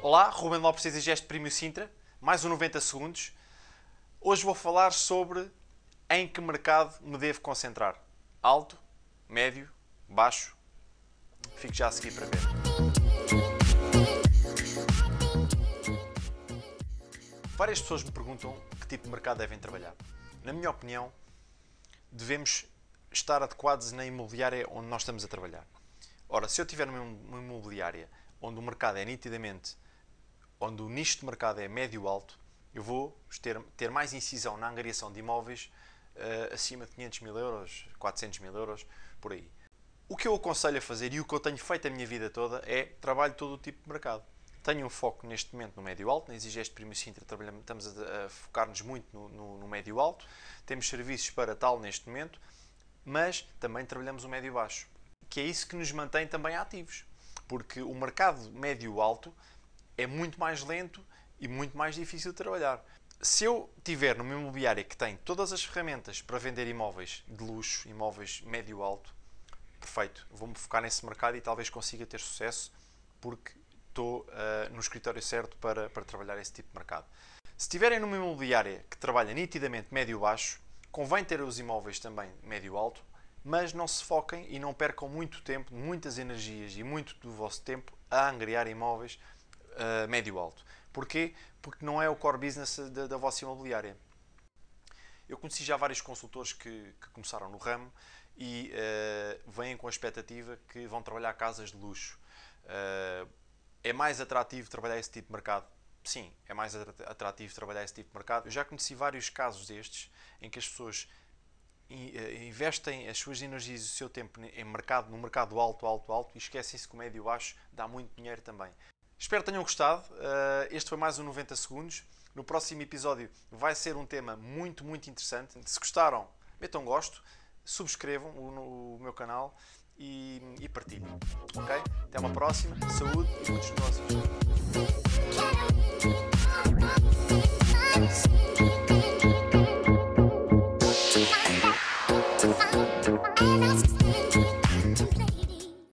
Olá, Ruben Lopes de Gesto Prémio Sintra, mais um 90 segundos. Hoje vou falar sobre em que mercado me devo concentrar. Alto, médio, baixo. Fico já a seguir para ver. Várias pessoas me perguntam que tipo de mercado devem trabalhar. Na minha opinião, devemos estar adequados na imobiliária onde nós estamos a trabalhar. Ora, se eu tiver uma imobiliária onde o mercado é nitidamente, onde o nicho de mercado é médio-alto, eu vou ter, ter mais incisão na angariação de imóveis uh, acima de 500 mil euros, 400 mil euros, por aí. O que eu aconselho a fazer e o que eu tenho feito a minha vida toda é trabalho todo o tipo de mercado. Tenho um foco neste momento no médio-alto, na Exigeste Primo Sintra estamos a, a focar-nos muito no, no, no médio-alto, temos serviços para tal neste momento, mas também trabalhamos o médio-baixo, que é isso que nos mantém também ativos, porque o mercado médio-alto é muito mais lento e muito mais difícil de trabalhar. Se eu tiver numa imobiliária que tem todas as ferramentas para vender imóveis de luxo, imóveis médio-alto, perfeito, vou-me focar nesse mercado e talvez consiga ter sucesso porque estou uh, no escritório certo para, para trabalhar esse tipo de mercado. Se tiverem numa imobiliária que trabalha nitidamente médio-baixo, convém ter os imóveis também médio-alto, mas não se foquem e não percam muito tempo, muitas energias e muito do vosso tempo a angriar imóveis uh, médio-alto. Porquê? Porque não é o core business da, da vossa imobiliária. Eu conheci já vários consultores que, que começaram no ramo e uh, vêm com a expectativa que vão trabalhar casas de luxo. Uh, é mais atrativo trabalhar esse tipo de mercado? Sim, é mais atrativo trabalhar esse tipo de mercado. Eu já conheci vários casos destes em que as pessoas investem as suas energias e o seu tempo em mercado, no mercado alto, alto, alto e esquecem-se que o médio baixo dá muito dinheiro também. Espero que tenham gostado. Uh, este foi mais um 90 segundos. No próximo episódio vai ser um tema muito, muito interessante. Se gostaram, metam gosto, subscrevam o, o meu canal e, e partilhem. Ok? Até uma próxima. Saúde e muitos negócios.